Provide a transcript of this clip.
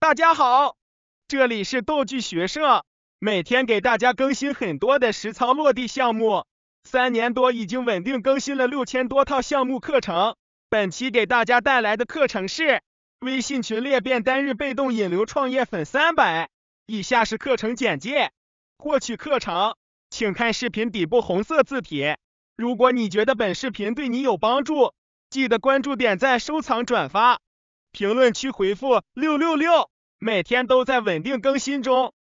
大家好，这里是逗具学社，每天给大家更新很多的实操落地项目，三年多已经稳定更新了六千多套项目课程。本期给大家带来的课程是微信群裂变单日被动引流创业粉三百。以下是课程简介，获取课程请看视频底部红色字体。如果你觉得本视频对你有帮助，记得关注、点赞、收藏、转发，评论区回复六六六，每天都在稳定更新中。